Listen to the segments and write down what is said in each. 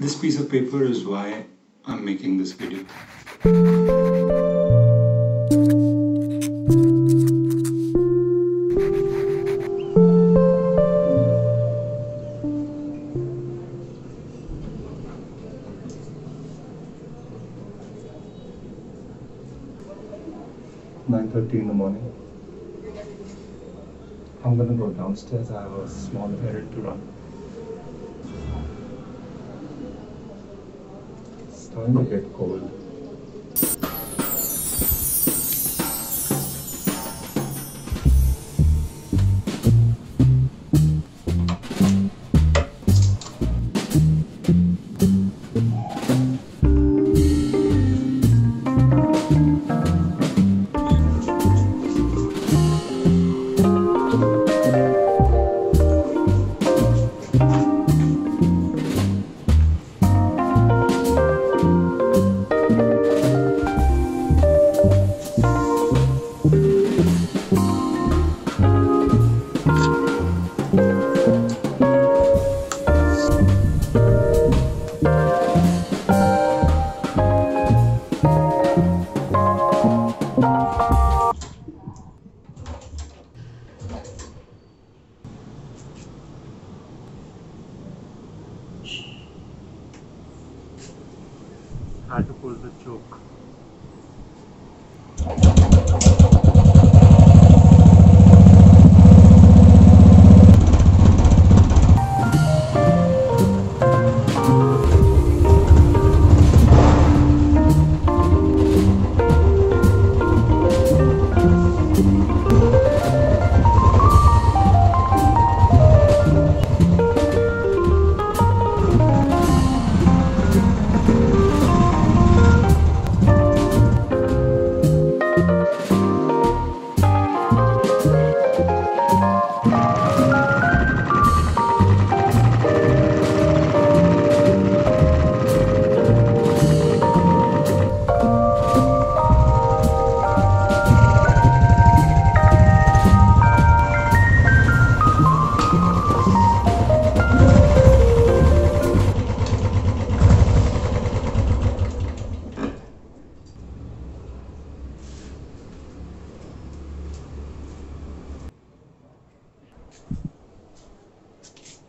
This piece of paper is why I'm making this video. Nine thirty in the morning. I'm gonna go downstairs. I have a small errand to run. To get cold.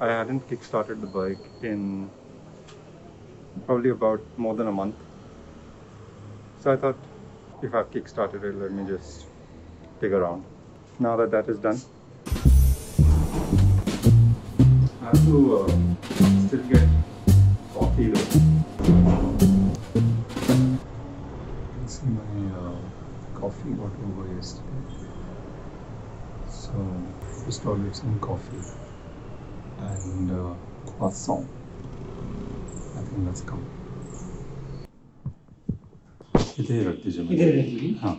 I hadn't kickstarted the bike in probably about more than a month. So I thought if I've kickstarted it, let me just take a round. Now that that is done, I have to uh, still get coffee though. Can see my uh, coffee got over yesterday So just ordered some coffee and uh, croissant. I think that's come. इधर ही रख दीजिए मुझे। इधर रख दीजिए हाँ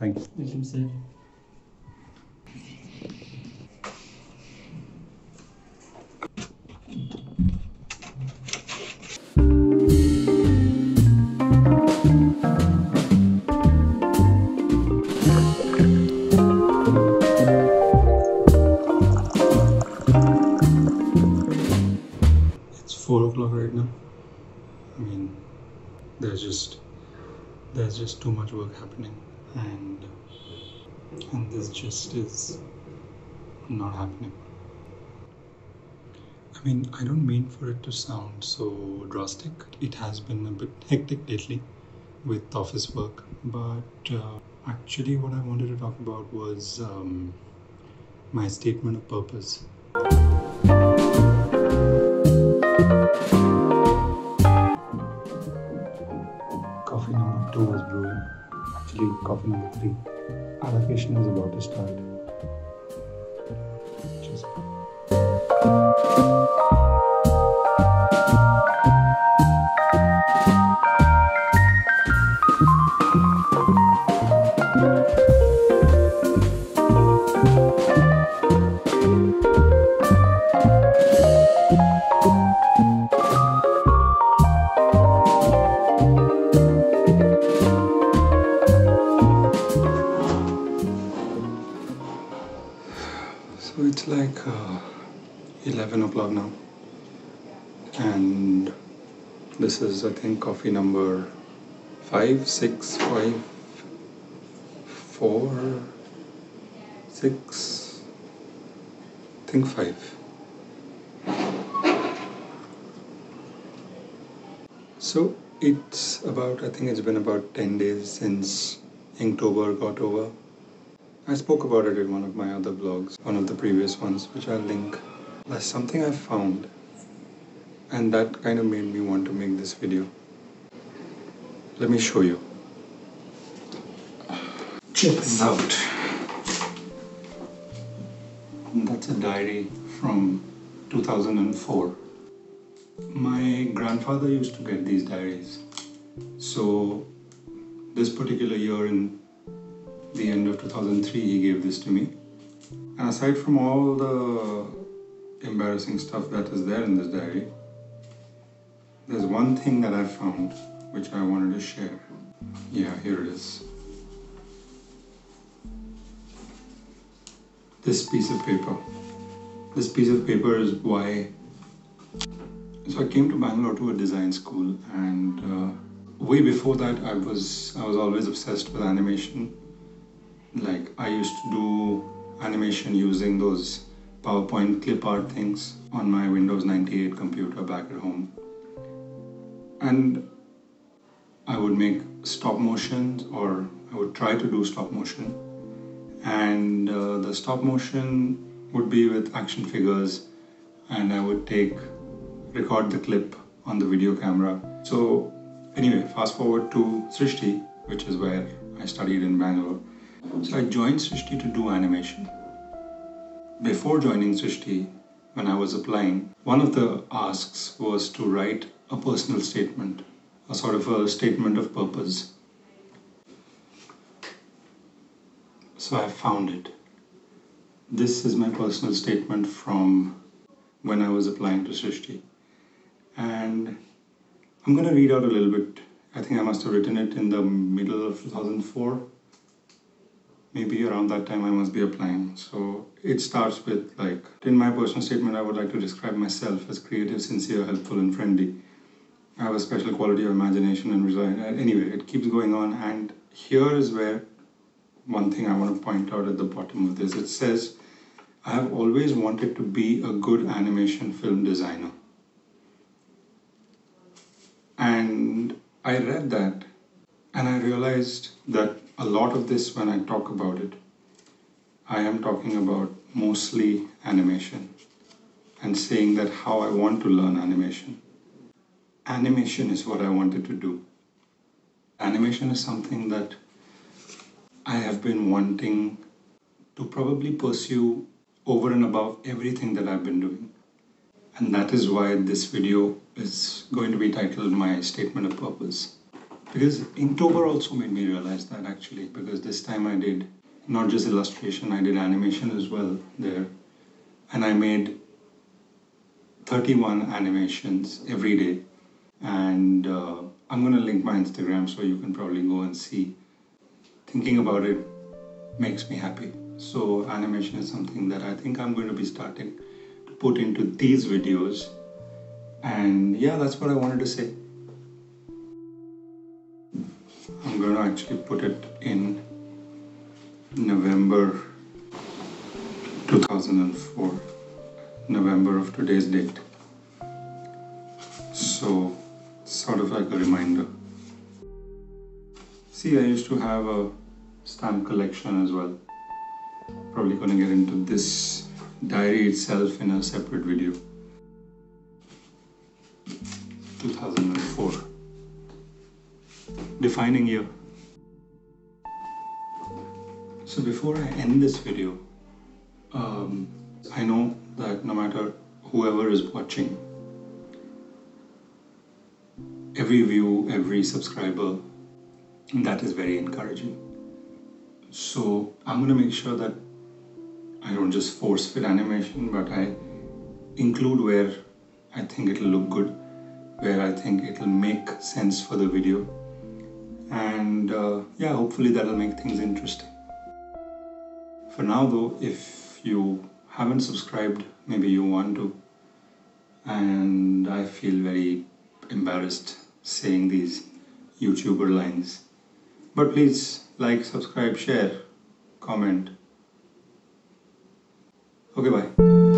thank you welcome sir and this just is not happening. I mean, I don't mean for it to sound so drastic. It has been a bit hectic lately with office work, but uh, actually, what I wanted to talk about was um, my statement of purpose. Coffee number two is brewing. Actually, coffee number three. Allocation is it's like uh, 11 o'clock now. and this is I think coffee number five, six, five, four, six, I think five. So it's about, I think it's been about 10 days since Inktober got over. I spoke about it in one of my other blogs, one of the previous ones, which I'll link. That's something I found, and that kind of made me want to make this video. Let me show you. Check this out. That's a diary from 2004 my grandfather used to get these diaries. So, this particular year, in the end of 2003, he gave this to me. And aside from all the embarrassing stuff that is there in this diary, there's one thing that I found which I wanted to share. Yeah, here it is. This piece of paper. This piece of paper is why so I came to Bangalore to a design school, and uh, way before that, I was I was always obsessed with animation. Like I used to do animation using those PowerPoint clip art things on my Windows 98 computer back at home, and I would make stop motions, or I would try to do stop motion, and uh, the stop motion would be with action figures, and I would take record the clip on the video camera. So anyway, fast forward to Srishti, which is where I studied in Bangalore. So I joined Srishti to do animation. Before joining Srishti, when I was applying, one of the asks was to write a personal statement, a sort of a statement of purpose. So I found it. This is my personal statement from when I was applying to Srishti and I'm going to read out a little bit. I think I must have written it in the middle of 2004. Maybe around that time I must be applying. So it starts with like, in my personal statement, I would like to describe myself as creative, sincere, helpful, and friendly. I have a special quality of imagination and resign. Anyway, it keeps going on, and here is where one thing I want to point out at the bottom of this. It says, I have always wanted to be a good animation film designer. And I read that and I realized that a lot of this, when I talk about it, I am talking about mostly animation and saying that how I want to learn animation. Animation is what I wanted to do. Animation is something that I have been wanting to probably pursue over and above everything that I've been doing. And that is why this video is going to be titled My Statement of Purpose. Because Inktober also made me realize that actually, because this time I did not just illustration, I did animation as well there. And I made 31 animations every day. And uh, I'm going to link my Instagram so you can probably go and see. Thinking about it makes me happy. So, animation is something that I think I'm going to be starting to put into these videos and yeah, that's what I wanted to say. I'm going to actually put it in November 2004, November of today's date. So, sort of like a reminder. See, I used to have a stamp collection as well. Probably going to get into this diary itself in a separate video. 2004. Defining year. So before I end this video, um, I know that no matter whoever is watching, every view, every subscriber, that is very encouraging. So I'm going to make sure that I don't just force fit animation, but I include where I think it'll look good where I think it'll make sense for the video and uh, yeah hopefully that'll make things interesting. For now though if you haven't subscribed maybe you want to. And i feel very embarrassed saying these youtuber lines. But please like subscribe share comment. Okay bye.